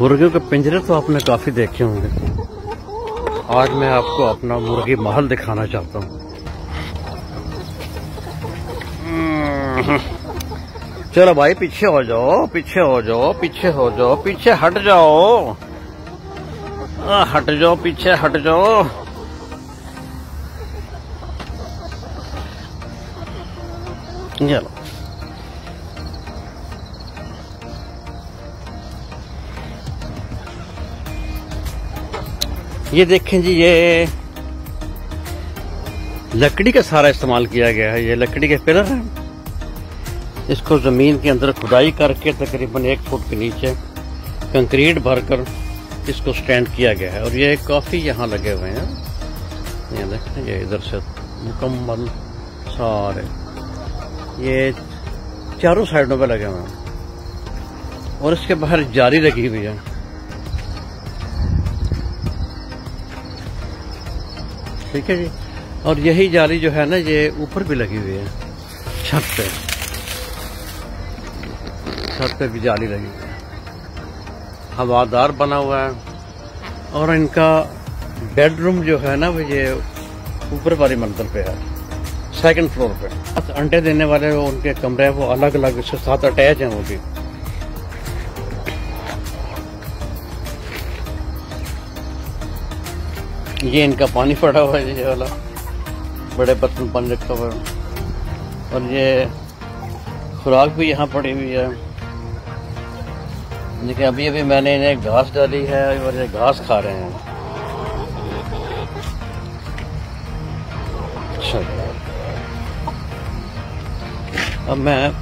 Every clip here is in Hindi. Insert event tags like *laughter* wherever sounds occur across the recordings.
मुर्गियों के पिंजरे तो आपने काफ़ी देखे होंगे। आज मैं आपको अपना मुर्गी महल दिखाना चाहता हूँ। चलो भाई पीछे हो जाओ पीछे हो जाओ पीछे हो जाओ पीछे हट जाओ। आ, हट जाओ पीछे हट जाओ। चलो। ये देखें जी ये लकड़ी का सारा इस्तेमाल किया गया है ये लकड़ी के पिलर हैं। इसको ज़मीन के अंदर खुदाई करके तकरीबन एक फुट के नीचे कंक्रीट भरकर इसको स्टैंड किया गया है। और ये काफ़ी यहाँ लगे हुए हैं। ये देखें, ये इधर से मुकम्मल सारे। ये चारों साइडों पे लगे हुए हैं। और इसके बाहर जारी लगी हुई है। ठीक है जी। और यही जाली जो है ना, ये ऊपर भी लगी हुई है, छत पे। छत पे भी जाली लगी हुई है। हवादार बना हुआ है। और इनका बेडरूम जो है ना वो ये ऊपर वाली मंजिल पे है। सेकंड फ्लोर पे। अंडे देने वाले उनके कमरे वो अलग अलग इसके साथ अटैच हैं वो भी। ये इनका पानी पड़ा हुआ है ये वाला। बड़े बर्तन पानी रखा हुआ है। और ये खुराक भी यहाँ पड़ी हुई है। देखिए, अभी अभी मैंने इन्हें घास डाली है और ये घास खा रहे हैं। अच्छा। अब मैं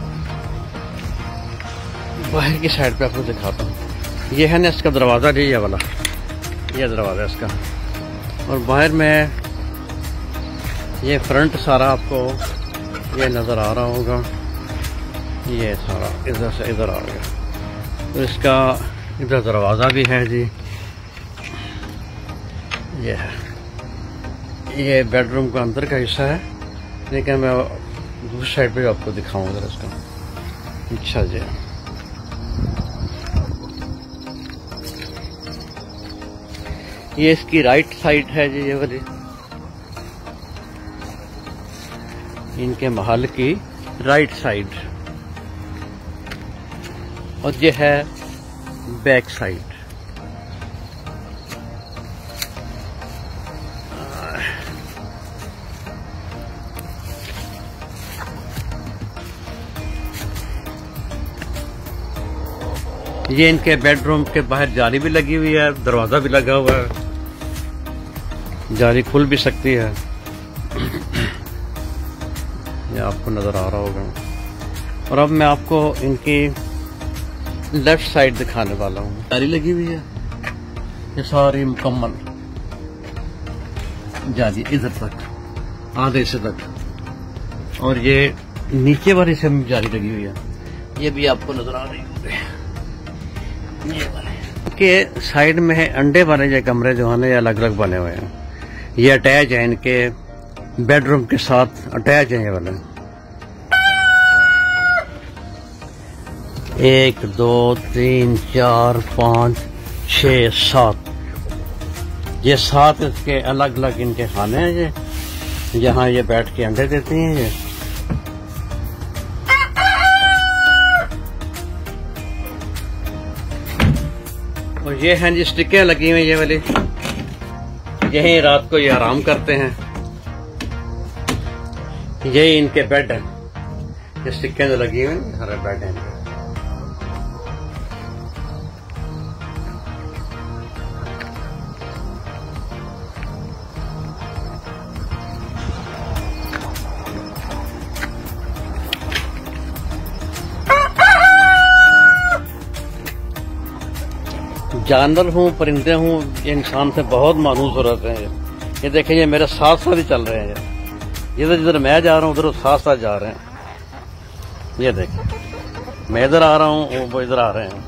बाहर की साइड पे आपको दिखाता हूँ। ये है ना इसका दरवाज़ा, जी, ये वाला। ये दरवाज़ा इसका। और बाहर में ये फ्रंट सारा आपको ये नज़र आ रहा होगा। ये सारा इधर से इधर आ गया। इसका इधर दरवाज़ा भी है जी। ये है। ये बेडरूम का अंदर का हिस्सा है। लेकिन मैं दूसरी साइड पे आपको दिखाऊँगा इसका। अच्छा जी। ये इसकी राइट साइड है जी, ये वाली। इनके महल की राइट साइड और ये है बैक साइड। ये इनके बेडरूम के बाहर जाली भी लगी हुई है, दरवाज़ा भी लगा हुआ है। जाली खुल भी सकती है। ये आपको नज़र आ रहा होगा। और अब मैं आपको इनकी लेफ़्ट साइड दिखाने वाला हूँ। जाली लगी हुई है? ये सारी मुकम्मल। जाली इधर तक आधे से तक। और ये नीचे वाली से जाली लगी हुई है। ये भी आपको नज़र आ रही होगी। ये वाले। के साइड में है अंडे वाले जो कमरे जो है ना ये अलग अलग बने हुए हैं। ये अटैच है इनके बेडरूम के साथ अटैच है ये वाले। एक, दो, तीन, चार, पाँच छ सात। ये सात इसके अलग अलग इनके खाने हैं ये। यहाँ ये बैठ के अंडे देती हैं ये। और ये हैं जी स्टिकें लगी हुई ये वाली। यही रात को ये आराम करते हैं। यही इनके बेड है। ये सिक्के जो लगी हुई सारे बेड हैं जानवर हूँ, परिंदे हूँ, ये इंसान से बहुत मानूस हो रहते हैं ये। देखें, ये मेरे साथ साथ ही चल रहे हैं ये। जिधर जिधर मैं जा रहा हूँ, उधर साथ साथ जा रहे हैं। ये देखें, मैं इधर आ रहा हूँ वो इधर आ रहे हैं।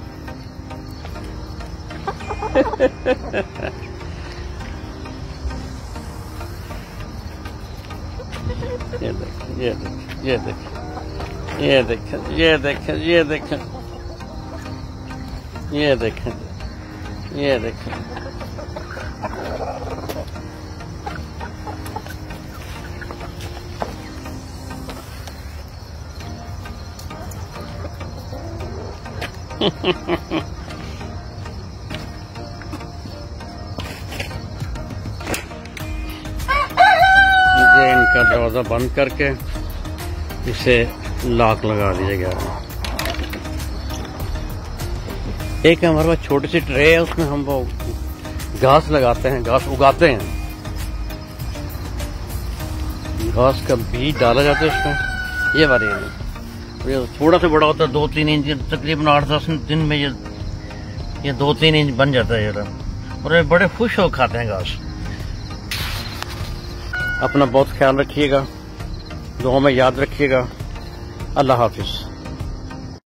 ये देखें ये देखें ये देखें ये देखें ये देखें ये देखें ये देखें। ये देखें। *laughs* इनका दरवाज़ा बंद करके इसे लॉक लगा दिया गया है। एक हमारे पास छोटी सी ट्रे है, उसमें हम वो घास लगाते हैं, घास उगाते हैं। घास का बीज डाला जाता है उसमें। ये वाली है। ये थोड़ा सा बड़ा होता है दो तीन इंच, तकरीबन आठ दस दिन में ये ये दो तीन इंच बन जाता है ये और ये बड़े खुश हो खाते हैं घास। अपना बहुत ख्याल रखिएगा। दुआ में याद रखिएगा। अल्लाह हाफिज़।